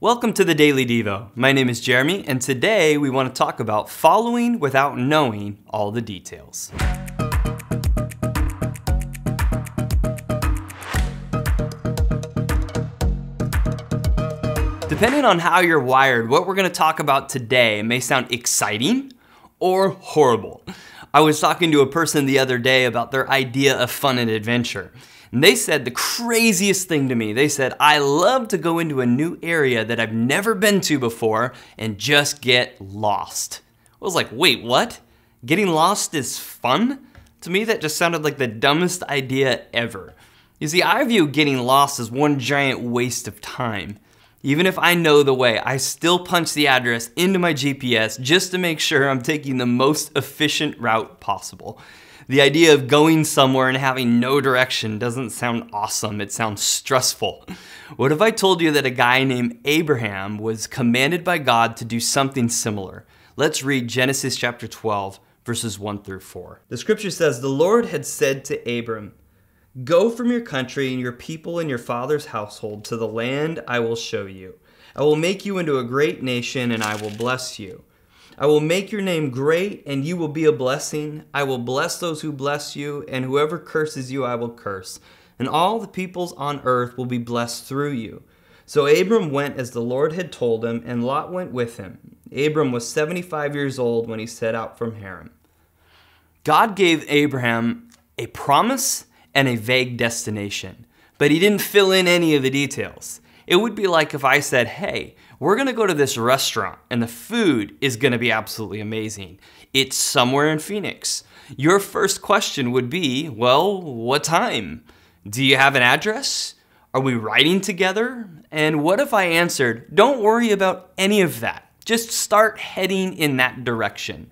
Welcome to the Daily Devo. My name is Jeremy, and today we want to talk about following without knowing all the details. Depending on how you're wired, what we're going to talk about today may sound exciting or horrible. I was talking to a person the other day about their idea of fun and adventure. And they said the craziest thing to me. They said, I love to go into a new area that I've never been to before and just get lost. I was like, wait, what? Getting lost is fun? To me, that just sounded like the dumbest idea ever. You see, I view getting lost as one giant waste of time. Even if I know the way, I still punch the address into my GPS just to make sure I'm taking the most efficient route possible. The idea of going somewhere and having no direction doesn't sound awesome, it sounds stressful. What if I told you that a guy named Abraham was commanded by God to do something similar? Let's read Genesis chapter 12, verses 1 through 4. The scripture says, The Lord had said to Abram, Go from your country and your people and your father's household to the land I will show you. I will make you into a great nation and I will bless you. I will make your name great, and you will be a blessing. I will bless those who bless you, and whoever curses you, I will curse. And all the peoples on earth will be blessed through you. So Abram went as the Lord had told him, and Lot went with him. Abram was 75 years old when he set out from Haran. God gave Abraham a promise and a vague destination, but he didn't fill in any of the details. It would be like if I said, hey, we're gonna go to this restaurant and the food is gonna be absolutely amazing. It's somewhere in Phoenix. Your first question would be, well, what time? Do you have an address? Are we riding together? And what if I answered, don't worry about any of that. Just start heading in that direction.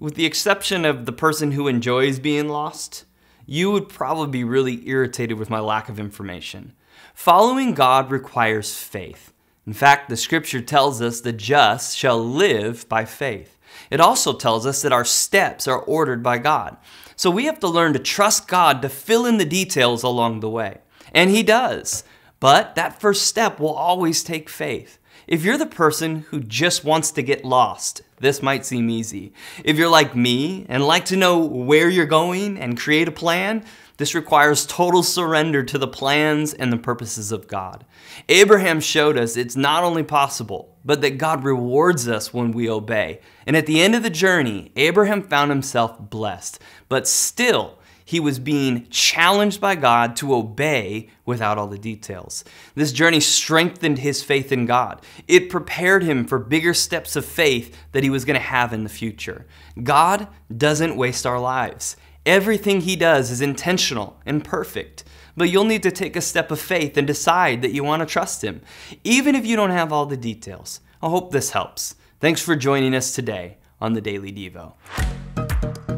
With the exception of the person who enjoys being lost, you would probably be really irritated with my lack of information. Following God requires faith. In fact, the scripture tells us the just shall live by faith. It also tells us that our steps are ordered by God. So we have to learn to trust God to fill in the details along the way. And He does. But that first step will always take faith. If you're the person who just wants to get lost, this might seem easy. If you're like me and like to know where you're going and create a plan, this requires total surrender to the plans and the purposes of God. Abraham showed us it's not only possible, but that God rewards us when we obey. And at the end of the journey, Abraham found himself blessed, but still, he was being challenged by God to obey without all the details. This journey strengthened his faith in God. It prepared him for bigger steps of faith that he was going to have in the future. God doesn't waste our lives. Everything he does is intentional and perfect. But you'll need to take a step of faith and decide that you want to trust him, even if you don't have all the details. I hope this helps. Thanks for joining us today on the Daily Devo.